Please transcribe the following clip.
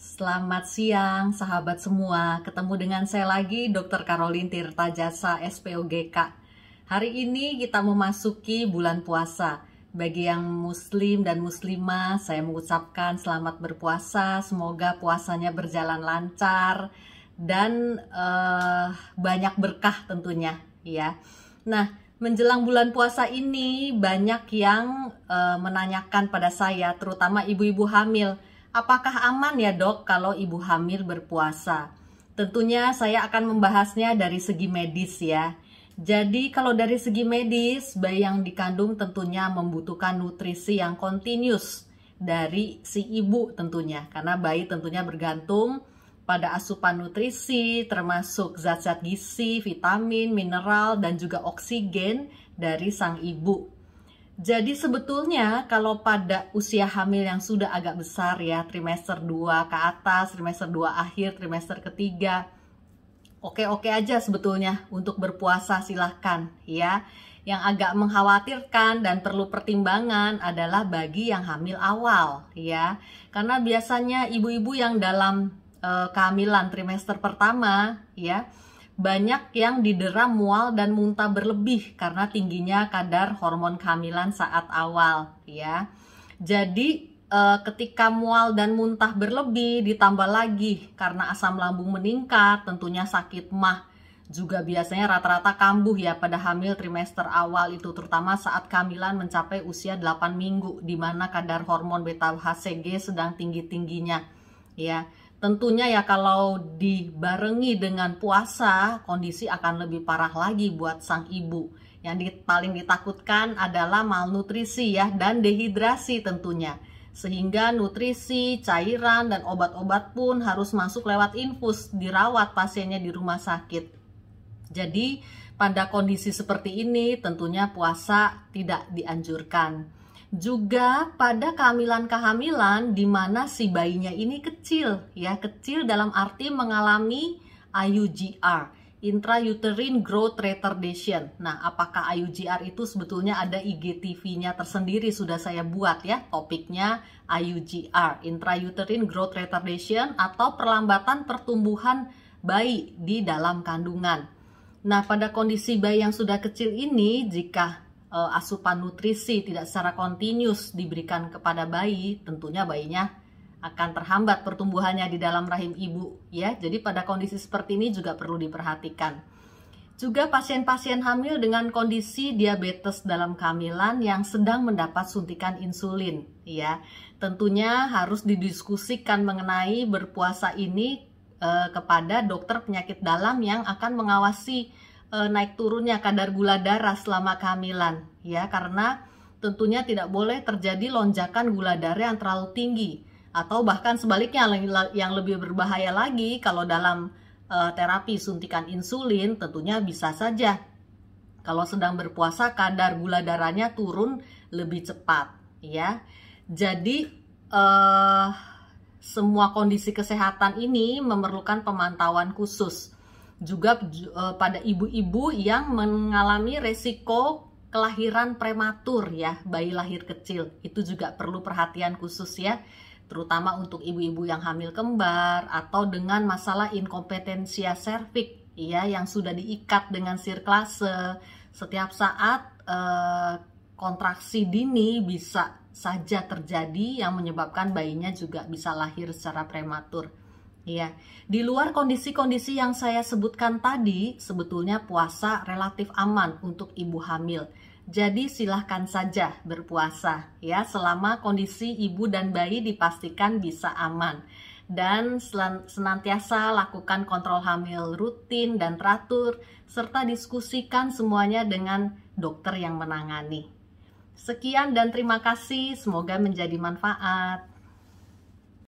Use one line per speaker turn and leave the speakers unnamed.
Selamat siang sahabat semua, ketemu dengan saya lagi Dr. Karolin Tirta Jasa SPOGK. Hari ini kita memasuki bulan puasa. Bagi yang muslim dan muslimah, saya mengucapkan selamat berpuasa, semoga puasanya berjalan lancar dan uh, banyak berkah tentunya ya. Nah, menjelang bulan puasa ini banyak yang uh, menanyakan pada saya, terutama ibu-ibu hamil, Apakah aman ya dok kalau ibu hamil berpuasa? Tentunya saya akan membahasnya dari segi medis ya. Jadi kalau dari segi medis, bayi yang dikandung tentunya membutuhkan nutrisi yang kontinus dari si ibu tentunya. Karena bayi tentunya bergantung pada asupan nutrisi termasuk zat-zat gizi, vitamin, mineral, dan juga oksigen dari sang ibu. Jadi sebetulnya kalau pada usia hamil yang sudah agak besar ya, trimester 2 ke atas, trimester 2 akhir, trimester ketiga, oke-oke aja sebetulnya untuk berpuasa silahkan ya. Yang agak mengkhawatirkan dan perlu pertimbangan adalah bagi yang hamil awal ya. Karena biasanya ibu-ibu yang dalam uh, kehamilan trimester pertama ya, banyak yang didera mual dan muntah berlebih karena tingginya kadar hormon kehamilan saat awal ya. Jadi eh, ketika mual dan muntah berlebih ditambah lagi karena asam lambung meningkat, tentunya sakit mah juga biasanya rata-rata kambuh ya pada hamil trimester awal itu terutama saat kehamilan mencapai usia 8 minggu di mana kadar hormon beta HCG sedang tinggi-tingginya ya. Tentunya ya kalau dibarengi dengan puasa, kondisi akan lebih parah lagi buat sang ibu. Yang di, paling ditakutkan adalah malnutrisi ya dan dehidrasi tentunya. Sehingga nutrisi, cairan, dan obat-obat pun harus masuk lewat infus, dirawat pasiennya di rumah sakit. Jadi pada kondisi seperti ini tentunya puasa tidak dianjurkan juga pada kehamilan-kehamilan di mana si bayinya ini kecil ya kecil dalam arti mengalami IUGR intrauterine growth retardation. Nah, apakah IUGR itu sebetulnya ada IGTV-nya tersendiri sudah saya buat ya topiknya IUGR intrauterine growth retardation atau perlambatan pertumbuhan bayi di dalam kandungan. Nah, pada kondisi bayi yang sudah kecil ini jika uh, asupan nutrisi tidak secara kontinus diberikan kepada bayi, tentunya bayinya akan terhambat pertumbuhannya di dalam rahim ibu ya. Jadi pada kondisi seperti ini juga perlu diperhatikan. Juga pasien-pasien hamil dengan kondisi diabetes dalam kehamilan yang sedang mendapat suntikan insulin ya. Tentunya harus didiskusikan mengenai berpuasa ini eh, kepada dokter penyakit dalam yang akan mengawasi e, naik turunnya kadar gula darah selama kehamilan ya. Karena tentunya tidak boleh terjadi lonjakan gula darah yang terlalu tinggi atau bahkan sebaliknya yang lebih berbahaya lagi kalau dalam e, terapi suntikan insulin tentunya bisa saja. Kalau sedang berpuasa kadar gula darahnya turun lebih cepat ya. Jadi eh, semua kondisi kesehatan ini memerlukan pemantauan khusus juga uh, pada ibu-ibu yang mengalami resiko kelahiran prematur ya, bayi lahir kecil. Itu juga perlu perhatian khusus ya, terutama untuk ibu-ibu yang hamil kembar atau dengan masalah inkompetensia serviks ya yang sudah diikat dengan sirklase. Setiap saat uh, kontraksi dini bisa saja terjadi yang menyebabkan bayinya juga bisa lahir secara prematur. Iya, di luar kondisi-kondisi yang saya sebutkan tadi, sebetulnya puasa relatif aman untuk ibu hamil. Jadi silahkan saja berpuasa ya selama kondisi ibu dan bayi dipastikan bisa aman. Dan senantiasa lakukan kontrol hamil rutin dan teratur serta diskusikan semuanya dengan dokter yang menangani. Sekian dan terima kasih, semoga menjadi manfaat.